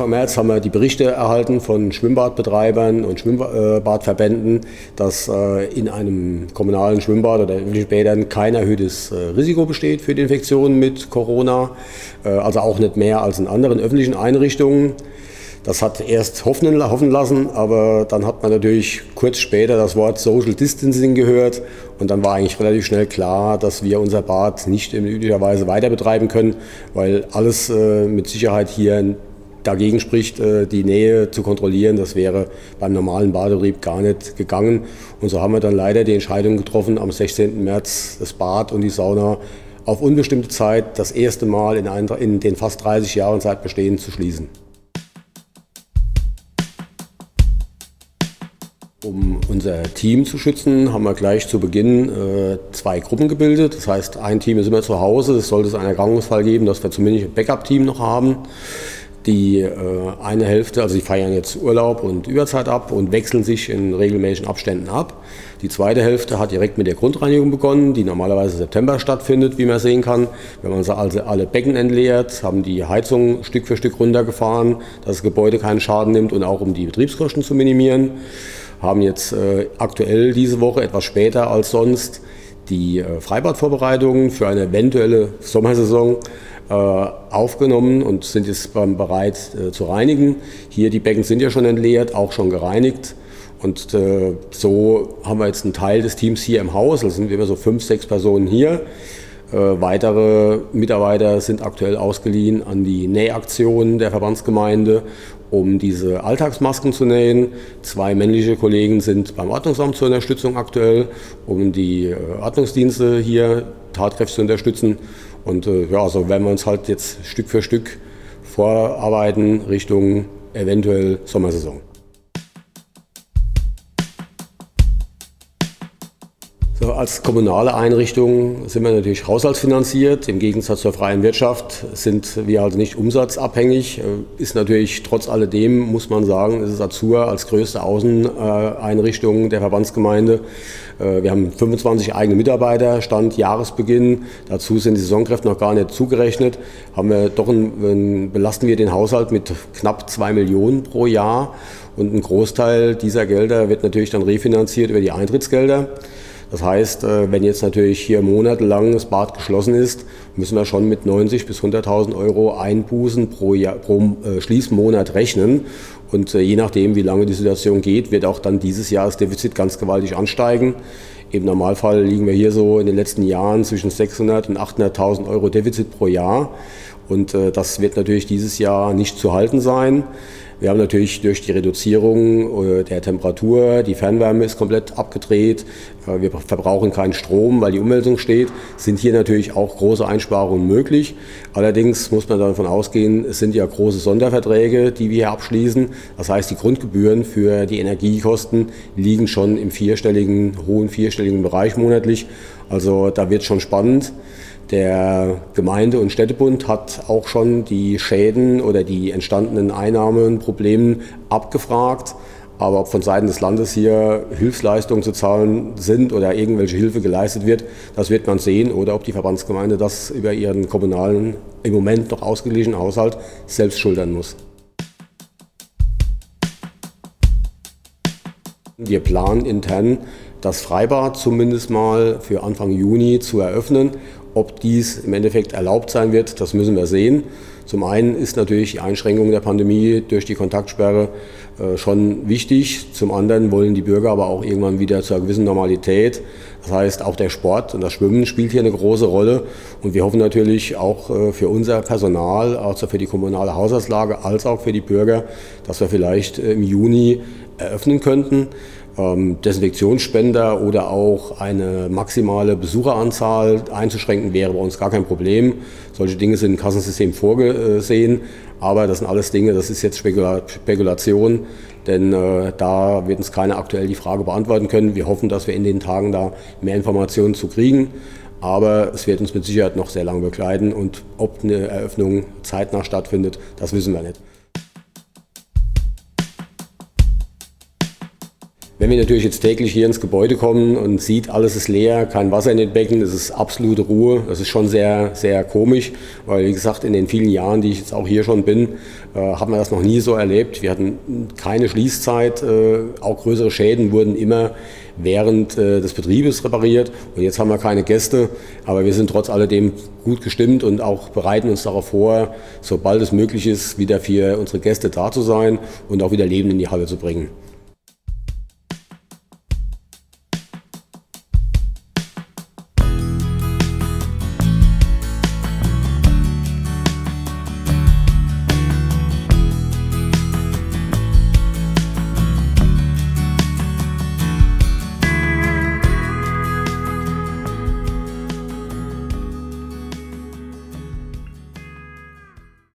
Anfang März haben wir die Berichte erhalten von Schwimmbadbetreibern und Schwimmbadverbänden, dass äh, in einem kommunalen Schwimmbad oder in Bädern kein erhöhtes äh, Risiko besteht für die Infektion mit Corona, äh, also auch nicht mehr als in anderen öffentlichen Einrichtungen. Das hat erst hoffen, lassen, aber dann hat man natürlich kurz später das Wort Social Distancing gehört und dann war eigentlich relativ schnell klar, dass wir unser Bad nicht in üblicher Weise weiter betreiben können, weil alles mit Sicherheit hier dagegen spricht, äh, die Nähe zu kontrollieren. Das wäre beim normalen Badebetrieb gar nicht gegangen. Und so haben wir dann leider die Entscheidung getroffen, am 16. März das Bad und die Sauna auf unbestimmte Zeit das erste Mal in, in den fast 30 Jahren Zeit bestehen zu schließen. Um unser Team zu schützen, haben wir gleich zu Beginn äh, zwei Gruppen gebildet. Das heißt, ein Team ist immer zu Hause. Es sollte es einen Erkrankungsfall geben, dass wir zumindest ein Backup-Team noch haben. Die äh, eine Hälfte, also die feiern jetzt Urlaub und Überzeit ab und wechseln sich in regelmäßigen Abständen ab. Die zweite Hälfte hat direkt mit der Grundreinigung begonnen, die normalerweise September stattfindet, wie man sehen kann. Wenn man also alle Becken entleert, haben die Heizung Stück für Stück runtergefahren, dass das Gebäude keinen Schaden nimmt und auch um die Betriebskosten zu minimieren haben jetzt äh, aktuell diese Woche etwas später als sonst die äh, Freibadvorbereitungen für eine eventuelle Sommersaison äh, aufgenommen und sind jetzt bereit äh, zu reinigen. Hier die Becken sind ja schon entleert, auch schon gereinigt. Und so haben wir jetzt einen Teil des Teams hier im Haus, also sind immer so fünf, sechs Personen hier. Äh, weitere Mitarbeiter sind aktuell ausgeliehen an die Nähaktionen der Verbandsgemeinde um diese Alltagsmasken zu nähen. Zwei männliche Kollegen sind beim Ordnungsamt zur Unterstützung aktuell, um die äh, Ordnungsdienste hier tatkräftig zu unterstützen. Und äh, ja, so werden wir uns halt jetzt Stück für Stück vorarbeiten Richtung eventuell Sommersaison. Als kommunale Einrichtung sind wir natürlich haushaltsfinanziert. Im Gegensatz zur freien Wirtschaft sind wir also nicht umsatzabhängig. Äh, ist natürlich trotz alledem, muss man sagen, ist es Azur als größte Außeneinrichtung der Verbandsgemeinde. Äh, wir haben 25 eigene Mitarbeiter, Stand Jahresbeginn. Dazu sind die Saisonkräfte noch gar nicht zugerechnet. Haben wir doch ein, belasten wir den Haushalt mit knapp zwei Millionen pro Jahr. Und ein Großteil dieser Gelder wird natürlich dann refinanziert über die Eintrittsgelder. Das heißt, äh, wenn jetzt natürlich hier monatelang das Bad geschlossen ist, müssen wir schon mit 90 bis 100.000 Euro Einbußen pro, Jahr, pro äh, Schließmonat rechnen. Und äh, je nachdem, wie lange die Situation geht, wird auch dann dieses Jahr das Defizit ganz gewaltig ansteigen. Im Normalfall liegen wir hier so in den letzten Jahren zwischen 600 und 800.000 Euro Defizit pro Jahr. Und das wird natürlich dieses Jahr nicht zu halten sein. Wir haben natürlich durch die Reduzierung äh, der Temperatur, die Fernwärme ist komplett abgedreht, äh, wir verbrauchen keinen Strom, weil die Umwälzung steht, sind hier natürlich auch große Einsparungen möglich. Allerdings muss man davon ausgehen, es sind ja große Sonderverträge, die wir hier abschließen. Das heißt, die Grundgebühren für die Energiekosten liegen schon im vierstelligen, hohen vierstelligen Bereich monatlich. Also da wird schon spannend. Der Gemeinde- und Städtebund hat auch schon die Schäden oder die entstandenen Einnahmen, Problemen abgefragt. Aber ob von Seiten des Landes hier Hilfsleistungen zu zahlen sind oder irgendwelche Hilfe geleistet wird, das wird man sehen. Oder ob die Verbandsgemeinde das über ihren kommunalen, im Moment noch ausgeglichenen Haushalt selbst schultern muss. Wir planen intern, das Freibad zumindest mal für Anfang Juni zu eröffnen ob dies im Endeffekt erlaubt sein wird, das müssen wir sehen. Zum einen ist natürlich die Einschränkung der Pandemie durch die Kontaktsperre äh, schon wichtig. Zum anderen wollen die Bürger aber auch irgendwann wieder zu einer gewissen Normalität. Das heißt, auch der Sport und das Schwimmen spielt hier eine große Rolle. Und wir hoffen natürlich auch äh, für unser Personal, also für die kommunale Haushaltslage, als auch für die Bürger, dass wir vielleicht äh, im Juni eröffnen könnten. Ähm, Desinfektionsspender oder auch eine maximale Besucheranzahl einzuschränken wäre bei uns gar kein Problem. Solche Dinge sind im Kassensystem vorgesehen, aber das sind alles Dinge, das ist jetzt Spekulation, denn äh, da wird uns keiner aktuell die Frage beantworten können. Wir hoffen, dass wir in den Tagen da mehr Informationen zu kriegen. Aber es wird uns mit Sicherheit noch sehr lange begleiten und ob eine Eröffnung zeitnah stattfindet, das wissen wir nicht. Wenn wir natürlich jetzt täglich hier ins Gebäude kommen und sieht, alles ist leer, kein Wasser in den Becken, es ist absolute Ruhe. Das ist schon sehr, sehr komisch, weil wie gesagt, in den vielen Jahren, die ich jetzt auch hier schon bin, äh, hat man das noch nie so erlebt. Wir hatten keine Schließzeit, äh, auch größere Schäden wurden immer während äh, des Betriebes repariert. Und jetzt haben wir keine Gäste, aber wir sind trotz alledem gut gestimmt und auch bereiten uns darauf vor, sobald es möglich ist, wieder für unsere Gäste da zu sein und auch wieder Leben in die Halle zu bringen.